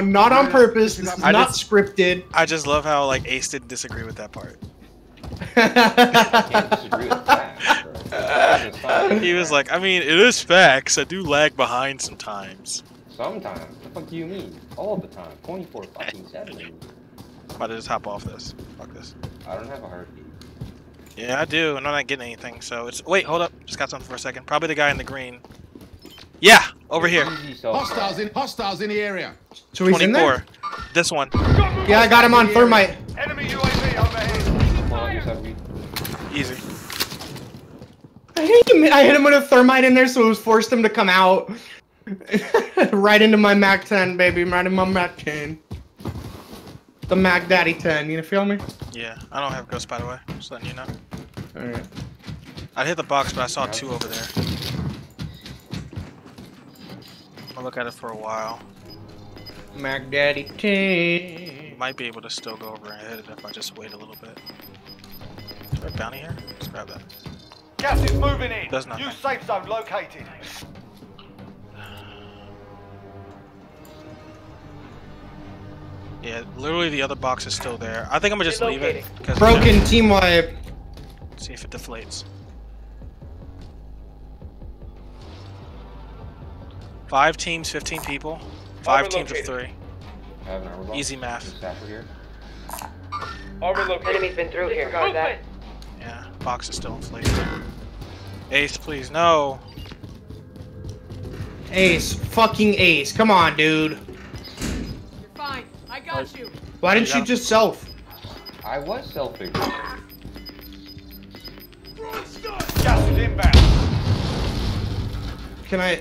now, not on purpose. This is I not just- scripted. I just love how like Ace didn't disagree with that part. Can't disagree with that. bro. It's fine. He was like, I mean, it is facts. I do lag behind sometimes. Sometimes. What the fuck do you mean? All the time. 24 fucking 7. I'm about to just hop off this. Fuck this. I don't have a heartbeat. Yeah, I do, and I'm not getting anything. So it's wait, hold up. Just got something for a second. Probably the guy in the green. Yeah, over here. Hostiles in hostiles in the area. so he's in there? 24. This one. Yeah, I got him on thermite. Enemy UAV overhead. Pull out your heartbeat. Easy. I hit him. I hit him with a thermite in there, so it was forced him to come out. right into my Mac 10, baby. Right in my Mac 10. The Mac Daddy 10. You feel me? Yeah, I don't have ghost by the way. Just letting you know. All right. I hit the box, but I saw two over there. I'll look at it for a while. Mac Daddy 10. Might be able to still go over and hit it if I just wait a little bit. Is there a bounty here? Let's grab that. Gas is moving in. Does nothing. New safe zone located. Yeah, literally the other box is still there. I think I'm gonna just leave it. Broken team wipe. See if it deflates. Five teams, 15 people. Five Armor teams of three. I have an armor box. Easy math. There's here. Armor located. Enemy's been through here. Guard that. Yeah, box is still inflated. Ace, please, no. Ace. Fucking Ace. Come on, dude. You're fine. I got you. Why didn't You you just self? I was selfing. Gas is inbound. Can I?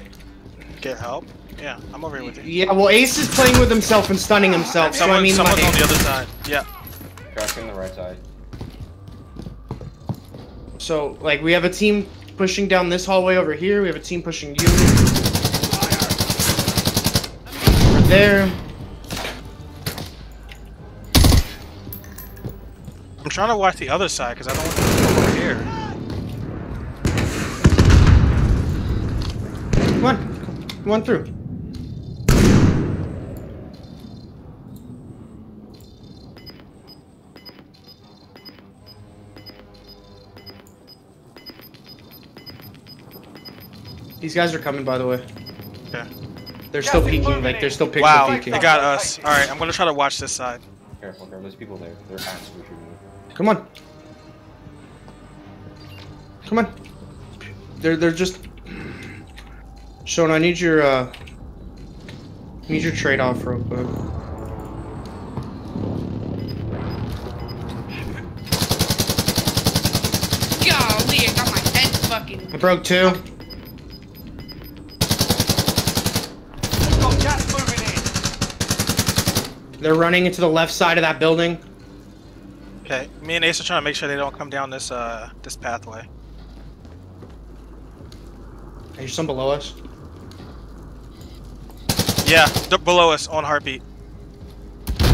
Get help? Yeah, I'm over here with you. Yeah, well, Ace is playing with himself and stunning himself, so I Someone, mean, someone's like, on the other side. Yeah. Crack in the right side. so like we have a team pushing down this hallway over here. We have a team pushing you. Over there. I'm trying to watch the other side because I don't want to come over here. Come on, come on through. These guys are coming, by the way. Okay. They're still Gas peeking, like they're still picking Wow, peeking. they got us. Alright, I'm gonna try to watch this side. Careful, careful. There's people there. They're actually shooting me. Come on. Come on. They're they're just. Sean, I need your uh. Need your trade off real quick. Golly, I got my head fucking. I broke two. Got gas moving in. They're running into the left side of that building. Okay, me and Ace are trying to make sure they don't come down this uh this pathway. There's some below us. Yeah, d- below us on heartbeat.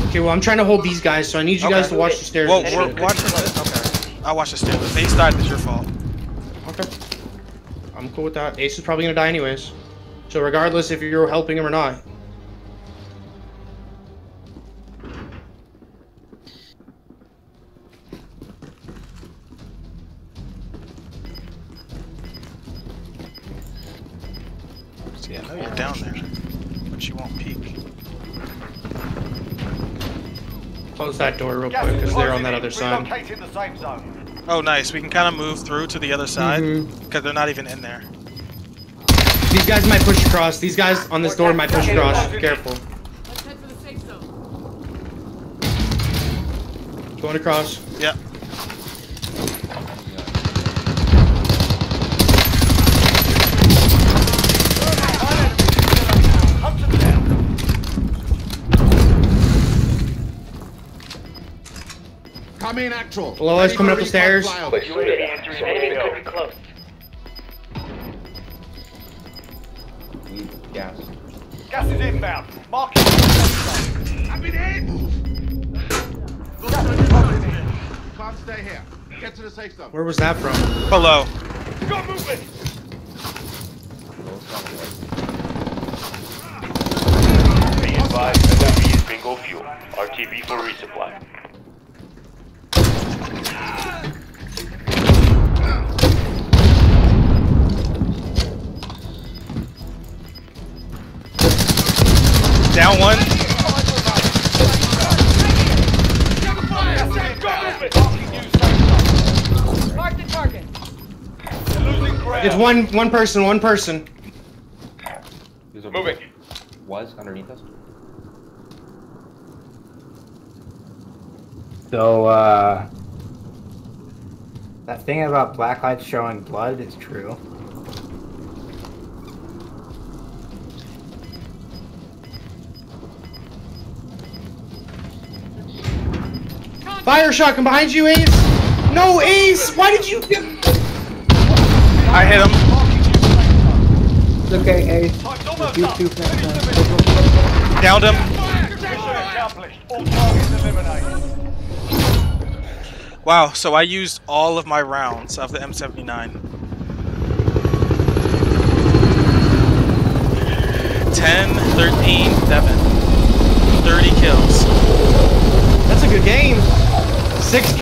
Okay, well I'm trying to hold these guys, so I need you guys to watch the stairs. Whoa, and we're shit. watching this. Okay, I'll watch the stairs. If Ace died, it's your fault. Okay. I'm cool with that. Ace is probably gonna die anyways. So regardless if you're helping him or not. See, I know you're down there, but you won't peek. Close that door real quick because they're on that other side. Relocating the safe zone. Oh, nice. We can kind of move through to the other side mm-hmm. because they're not even in there. These guys might push across. These guys on this door might push across. Careful. Let's head for the safe zone. Going across. Yep. Come in, actual. Below us, coming up the stairs. Enemy's could be close. Gas. Gas is inbound. Marking the. I've been hit. Gas is closing in. Can't stay here. Get to the safe zone. Where was that from? Below. Got movement. Low side. Be advised, RTV for resupply. Losing ground. It's one one person, one person. There's a Moving. Was underneath us. So, uh, that thing about black lights showing blood is true. Fire shotgun behind you, Ace. No, Ace. Why did you? I hit him. It's okay, Ace. Time's almost You two Finish can- Downed him. Mission accomplished. All targets eliminated. Wow, so I used all of my rounds of the M79. 10, 13, 7. 30 kills. That's a good game. Six